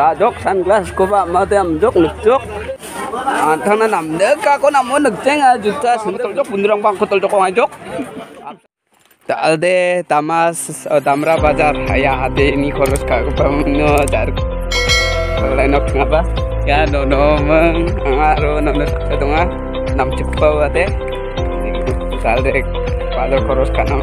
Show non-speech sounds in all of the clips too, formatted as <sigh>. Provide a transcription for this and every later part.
rajok sunglass ko ba mate am jok nuk jok antana nam de ka ko nam nuk jeng a juta sundal jok bundrang bang kotol jok ngai jok Alde tamas damra bazar ya hati ini koros ka ko pamno jar lain ok ngapa ya no no meng angaro nam nak ketunga nam cepa ate salde bazar koros ka nam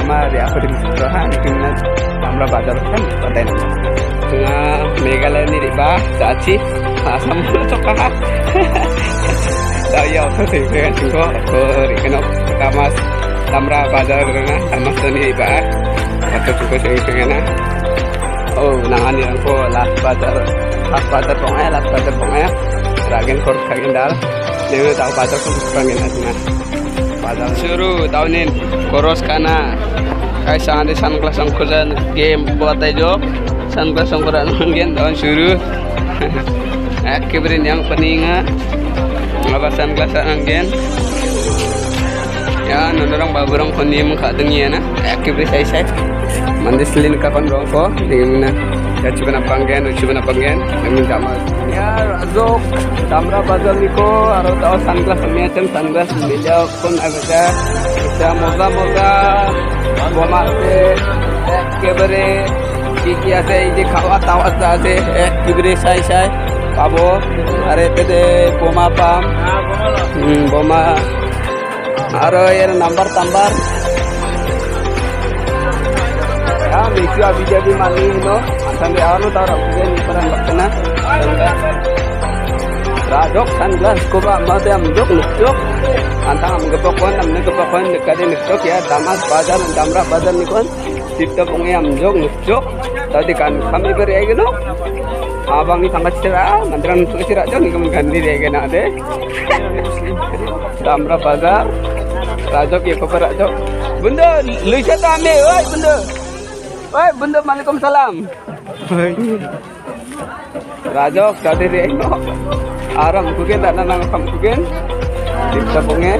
tama di ako din sa ha naging na Tamra Bazar kan patay na nga Meghalaya ni di ba Sachi asam mo to ka Dayaw to sa iyo ko ko rin tamas Tamra Bazar nga tamas to ni di ba Ato ko sa iyo na oh nangani ko last bazar. Last bazar po nga last bazar na bazar suru taunin koros kana. Kay sa andi sunglass ang kulan game buat tayo sunglass ang kulan gen <laughs> tahun suru Akibarin <laughs> yang peninga. Ngaba sunglass ang gen ya nonorang baburang kondi mengkadengi na akibri sai sai mandi selin kapan dong ko di mana Ya cuman Uchugan Apanggen, yang minta mas. Ya, Razok, kamera Bazar Niko, Aro Tau Sunglass Amiachan, Sunglass Meja pun Agaja, Kita moga Moza, Goma Se, eh, Kebere, Kiki Ase, ini Kawa Tawa Ase, eh, Kibri Shai Shai, Pabo, Are Pede, boma Pam, hmm, Boma, Aro Yer Nambar Tambar, Ya, misi abis jadi maling, no, sampai aku ni peran bakna Rajok sunglass ko ba mate am jok nukjok antang am gepokon am ne gepokon dekade nukjok ya. Damas bazar damra bazar nikon sipta pungi am jok nukjok tadi kan kami beri aja no abang ni sangat cerah. Mandaran untuk cerah jok ni kami ganti dia kena deh. <laughs> Damra bazar Rajok ya kau rajok. Bunda lu siapa ame oi bunda. Oi, bunda Waalaikumsalam. Rajok dari Reno. Aram kugen dan nang kam kugen. Dikta bunge.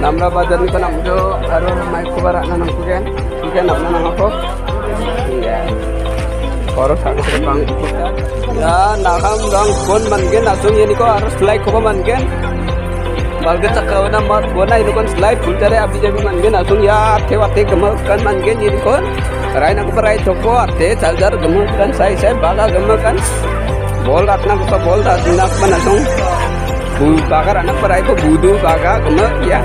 Namra bazar ni kanam jo aro mai kubara nang kugen. Kugen nam nang ako. Iya. Koros aku terbang Ya, nakam dang kon mangen asung ini ko harus like ko mangen. balga cakawana mat bona itu kan slide bultare abi jabi mangen asung ya ate wate gemal kan mangen ini kon rai nak perai toko ate charger gemal kan sai sai bala gemal kan bol ratna ko bol ratna kan asung bu bagar anak perai ko budu baga gemal ya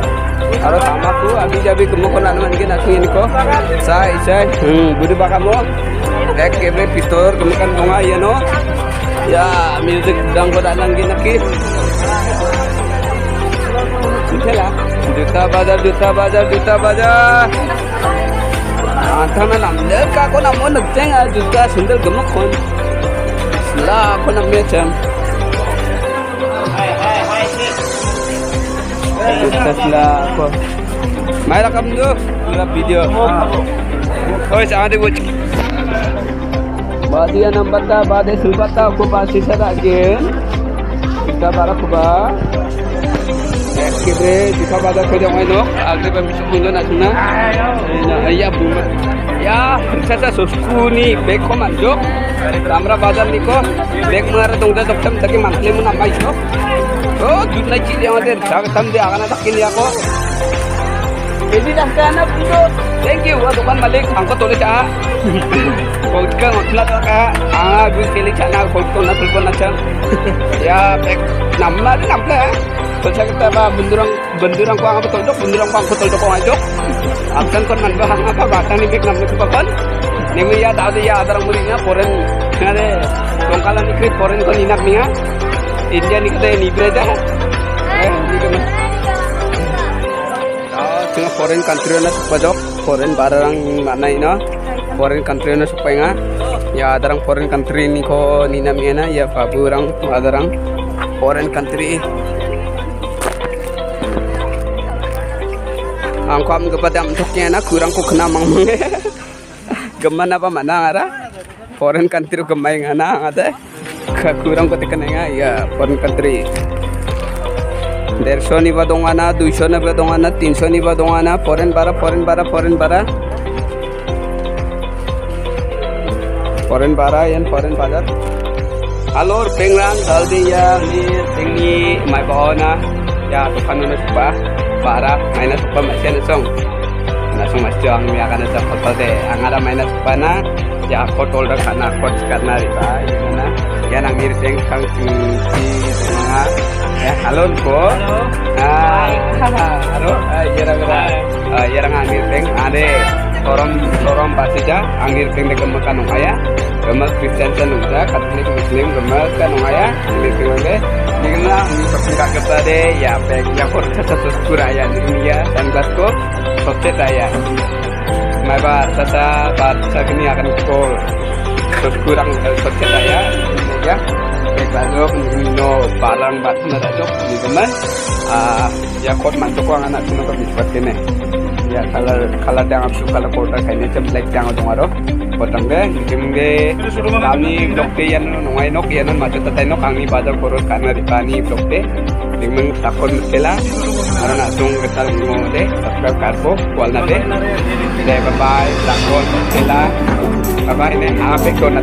aro sama tu abi jabi gemal kon anak mangen asung ini ko sai sai hmm budu baga mo ek kebre pistor gemal kan donga ya no ya music dang ko danang ginaki lah juta bazar juta bazar juta bazar antana nam le ka ko nam mon jeng a juta sundal gemak kon la ko nam me cem Tesla ko Mai rakam tu la video Oi sa ade buc Badia number ta bade sulbata ko pasi sada gen kita barak ba akhirnya bisa pada kerja enak akhirnya bisa mundur nak sana ya bu, ya saya susku nih back home anjok ramra bazar niko back mara tunggu tak tam tak mantli mun apa itu oh dunia cili yang ada tak tam dia akan tak kini aku jadi dah kana pudo. Thank you wa dukan malik tole cha. Kolka ngotla ta ka. Ah gu keli cha na na kolko na cha. Ya bek namla di namla. Kolsa kita ba bendurang bendurang ko ang betul bendurang ko ang betul ko ajok. Absan kon man bahang apa batang ni bek namla ko kon. Nemi ya tau ya adarang murinya foreign ngade tongkalan ikri foreign kon inak minga. India ni kata ni breja. foreign country na jok, foreign barang mana ino foreign country na supainga ya ada orang foreign country ni ko ni namiana ya faburang adarang foreign country. Ang kwam gapadam toknya na kurang ko kena mang gemana <laughs> apa mana ngara foreign country gemai ngana ngate kurang ko tekenenga ya foreign country. দেড়শো নিবা দোঙানা দুইশো নিবা দোঙানা তিনশো নিবা দোঙানা ফরেন বারা ফরেন বারা ফরেন বারা ফরেন বারা yan foreign bazar alor pengrang daldi ya ni tingni mai bahona ya tukan na supa para may na supa masya na song na song masya ang miya ka na sa hotel de ang ara may na supa na ya hotel ra kana kot kana riba yan na yan ang mirteng kang si mga ya. Halo ko ah halo. Yara yara yara angir teng. Ade torom torom basija angir teng de gemak kanong aya gemak kristen sen uda katolik muslim gemak kanong aya angir teng. De digna sokong kaketa de ya pek ya kor sasa suskura ya ya dan basko sokce ya Maba sasa bat sagini akan ko kurang sokce ya ya Bago no balang bat na dajok ni teman ah ya kot mantuk ko anak ko bisbat kene. Ya kalau kalau dang absu kalau kota kayaknya cem black dang dong aro potong ge. Kami blok te yan nungai nok yan maju tatai nok kami bazar korot karena di pani blok te. Dengan takon kela karena nasung ketal mo de subscribe karbo kual na de bye bye takon kela bye bye ne apa ko na